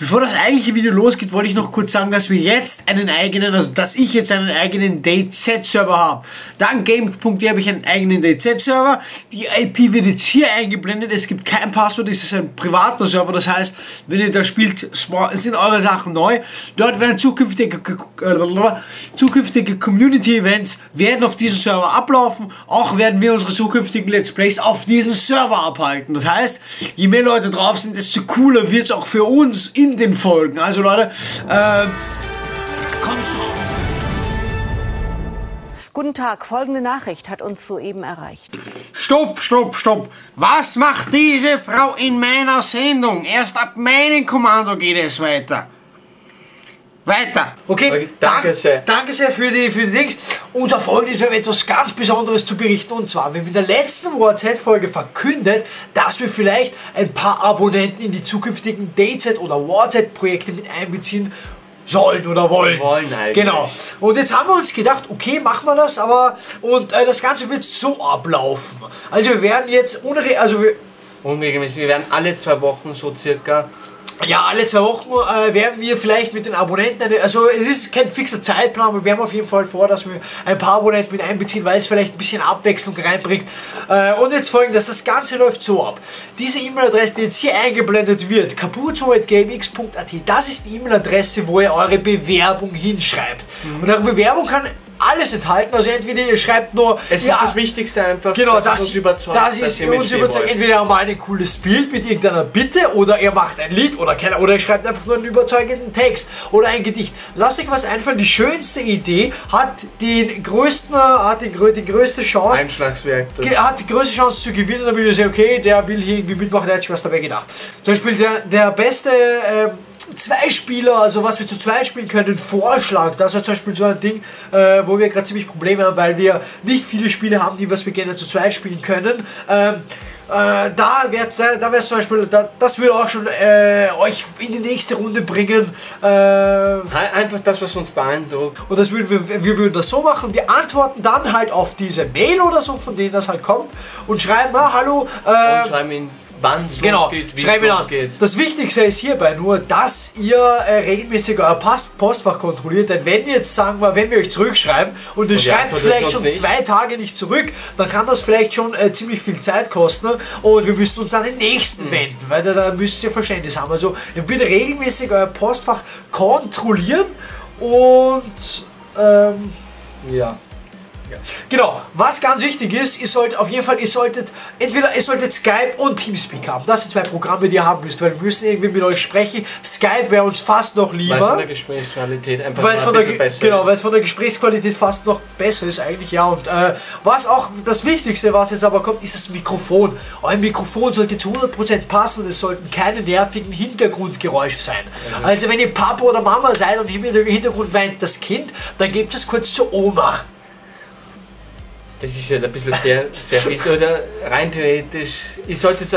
bevor das eigentliche Video losgeht, wollte ich noch kurz sagen, dass wir jetzt einen eigenen, also dass ich jetzt einen eigenen DayZ-Server habe. Dank Games.de habe ich einen eigenen DayZ-Server. Die IP wird jetzt hier eingeblendet. Es gibt kein Passwort, es ist ein privater Server. Das heißt, wenn ihr da spielt, sind eure Sachen neu. Dort werden zukünftige, zukünftige Community-Events werden auf diesem Server ablaufen. Auch werden wir unsere zukünftigen Let's Plays auf diesem Server abhalten. Das heißt, je mehr Leute drauf sind, desto cooler wird es auch für uns in den Folgen. Also Leute, äh, kommt drauf. Guten Tag, folgende Nachricht hat uns soeben erreicht. Stopp, stopp, stopp. Was macht diese Frau in meiner Sendung? Erst ab meinem Kommando geht es weiter. Weiter. Okay, okay danke Dank, sehr. Danke sehr für die, für die Dings. Und da folgt ist etwas ganz Besonderes zu berichten. Und zwar, wir haben in der letzten WhatsApp-Folge verkündet, dass wir vielleicht ein paar Abonnenten in die zukünftigen DZ- oder WhatsApp-Projekte mit einbeziehen sollen oder wollen. Wollen eigentlich. Genau. Und jetzt haben wir uns gedacht, okay, machen wir das, aber und äh, das Ganze wird so ablaufen. Also wir werden jetzt ohne, also wir, Unregelmäßig. Wir werden alle zwei Wochen so circa ja, alle zwei Wochen äh, werden wir vielleicht mit den Abonnenten, eine, also es ist kein fixer Zeitplan, aber wir haben auf jeden Fall vor, dass wir ein paar Abonnenten mit einbeziehen, weil es vielleicht ein bisschen Abwechslung reinbringt. Äh, und jetzt folgendes, das Ganze läuft so ab. Diese E-Mail-Adresse, die jetzt hier eingeblendet wird, kapuzo.gamix.at, das ist die E-Mail-Adresse, wo ihr eure Bewerbung hinschreibt. Mhm. Und eure Bewerbung kann alles enthalten. Also entweder ihr schreibt nur. Es ja, ist das Wichtigste einfach. Genau, das, das uns überzeugt. Das ist uns überzeugt. Entweder mal ein cooles Bild mit irgendeiner Bitte oder ihr macht ein Lied oder keine, oder ihr schreibt einfach nur einen überzeugenden Text oder ein Gedicht. Lasst euch was einfallen. Die schönste Idee hat den größten, hat die, die größte Chance. Einschlagswerk. Hat die größte Chance zu gewinnen, damit ihr sagt, okay, der will hier irgendwie mitmachen, der hat sich was dabei gedacht. Zum Beispiel der, der beste. Ähm, zwei Spieler, also was wir zu zweit spielen können, Vorschlag. Das war zum Beispiel so ein Ding, äh, wo wir gerade ziemlich Probleme haben, weil wir nicht viele Spiele haben, die was wir gerne zu zweit spielen können. Ähm, äh, da wäre da wär's zum Beispiel, da, das würde auch schon äh, euch in die nächste Runde bringen. Äh, Einfach das, was uns beeindruckt. Und das würden wir, wir würden das so machen, wir antworten dann halt auf diese Mail oder so, von denen das halt kommt und schreiben, ah, hallo. Äh, und schreiben ihn wann es genau, losgeht, wie es losgeht. Das Wichtigste ist hierbei nur, dass ihr äh, regelmäßig euer Post Postfach kontrolliert, denn wenn jetzt sagen wir, wenn wir euch zurückschreiben und ihr und schreibt vielleicht schon nicht. zwei Tage nicht zurück, dann kann das vielleicht schon äh, ziemlich viel Zeit kosten und wir müssen uns an den nächsten mhm. wenden, weil da, da müsst ihr Verständnis haben. Also ihr bitte regelmäßig euer Postfach kontrollieren und ähm, ja. Genau, was ganz wichtig ist, ihr solltet auf jeden Fall, ihr solltet entweder ihr solltet Skype und Teamspeak haben. Das sind zwei Programme, die ihr haben müsst, weil wir müssen irgendwie mit euch sprechen. Skype wäre uns fast noch lieber. Weil es von der Gesprächsqualität einfach weil's von der, besser Genau, weil es von der Gesprächsqualität fast noch besser ist eigentlich, ja. Und äh, was auch das Wichtigste, was jetzt aber kommt, ist das Mikrofon. Euer Mikrofon sollte zu 100% passen, es sollten keine nervigen Hintergrundgeräusche sein. Also wenn ihr Papa oder Mama seid und im Hintergrund weint das Kind, dann gebt es kurz zur Oma. Das ist ja ein bisschen sehr, sehr fies. Oder rein theoretisch, ihr solltet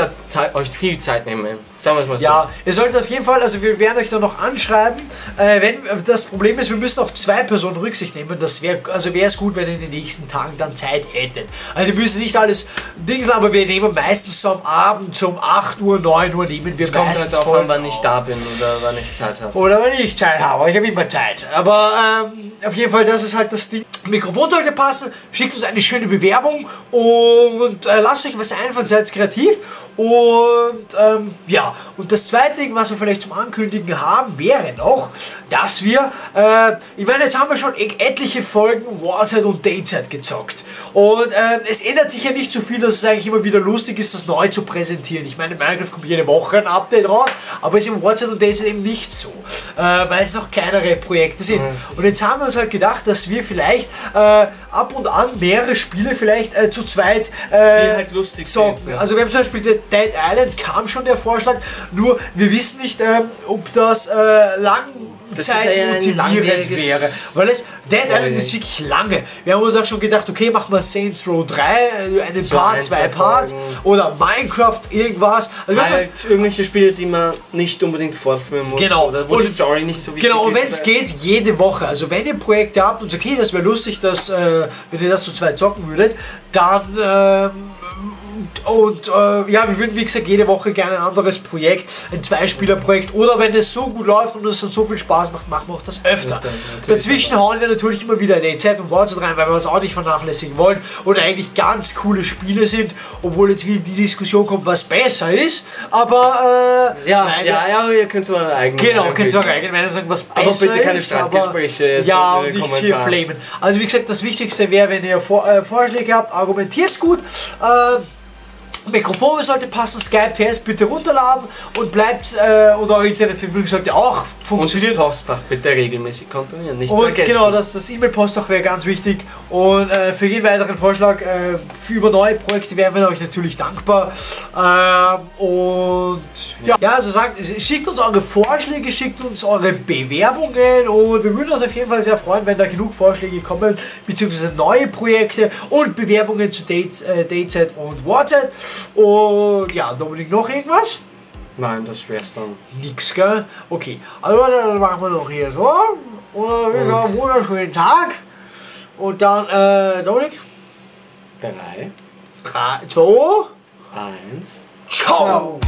euch viel Zeit nehmen. Sagen wir es mal so. Ja, ihr solltet auf jeden Fall, also wir werden euch da noch anschreiben. Äh, wenn das Problem ist, wir müssen auf zwei Personen Rücksicht nehmen. Das wäre, also wäre es gut, wenn ihr in den nächsten Tagen dann Zeit hättet. Also wir müssen nicht alles Dings, aber wir nehmen meistens so am Abend, so um 8 Uhr, 9 Uhr nehmen wir es kommt meistens halt an, wann ich da bin oder wann ich Zeit habe. Oder wann ich Zeit habe. Ich habe immer Zeit. Aber ähm, auf jeden Fall, das ist halt das Ding. Mikrofon sollte passen. Schickt uns eine schöne schöne Bewerbung und äh, lasst euch was einfallen, seid kreativ. Und ähm, ja, und das zweite Ding, was wir vielleicht zum Ankündigen haben, wäre noch, dass wir, äh, ich meine, jetzt haben wir schon e-, etliche Folgen Warzeit und Dayzeit gezockt. Und äh, es ändert sich ja nicht so viel, dass es eigentlich immer wieder lustig ist, das neu zu präsentieren. Ich meine, in Minecraft kommt jede Woche ein Update raus, aber es ist im Warzeit und Dayzeit eben nicht so, äh, weil es noch kleinere Projekte sind. Und jetzt haben wir uns halt gedacht, dass wir vielleicht äh, ab und an mehrere Spiele vielleicht äh, zu zweit äh, halt lustig so, sind, ja. Also wir haben zum Beispiel Dead Island kam schon der Vorschlag, nur wir wissen nicht, ähm, ob das äh, lang Zeit motivierend wäre. Weil es, Dead Island ist wirklich lange. Wir haben uns auch schon gedacht, okay, machen wir Saints Row 3, äh, eine so Part, ein, zwei Parts Folgen. oder Minecraft, irgendwas. Also halt irgendwelche Spiele, die man nicht unbedingt fortführen muss. Genau. Oder wo und, die Story nicht so wichtig Genau, und wenn es geht, jede Woche. Also wenn ihr Projekte habt und sagt, okay, das wäre lustig, dass, äh, wenn ihr das zu zweit zocken würdet, dann ähm, und äh, ja, wir würden wie gesagt jede Woche gerne ein anderes Projekt, ein Zweispielerprojekt oder wenn es so gut läuft und es uns so viel Spaß macht, machen wir auch das öfter. Natürlich. Dazwischen hauen wir natürlich immer wieder DZ und Warzone rein, weil wir es auch nicht vernachlässigen wollen und eigentlich ganz coole Spiele sind, obwohl jetzt wieder die Diskussion kommt, was besser ist. Aber äh, Ja, nein, ja, ja, ihr könnt mal eigene Genau, könnt eure eigene Meinung sagen, was Aber besser bitte keine ist. aber- Streitgespräche, jetzt Ja, und nicht hier flamen. Also wie gesagt, das Wichtigste wäre, wenn ihr Vor äh, Vorschläge habt, argumentiert gut. Äh, Mikrofon sollte passen, Skype PS bitte runterladen und bleibt, äh, eure Internetverbindung sollte auch Und das. Postfach bitte regelmäßig kontrollieren, nicht Und vergessen. genau, das, das E-Mail-Postfach wäre ganz wichtig. Und äh, für jeden weiteren Vorschlag äh, für über neue Projekte wären wir euch natürlich dankbar. Ähm, und ja, ja, also sagt, schickt uns eure Vorschläge, schickt uns eure Bewerbungen und wir würden uns auf jeden Fall sehr freuen, wenn da genug Vorschläge kommen, beziehungsweise neue Projekte und Bewerbungen zu Dates, äh, Dateset und WhatsApp. Und ja, Dominik, noch irgendwas? Nein, das wär's dann. Nix, gell? Okay, also dann machen wir noch hier so. Und dann wünschen wir einen wunderschönen Tag. Und dann, äh, Dominik, Drei, 3, 2, eins. ciao. Ciao.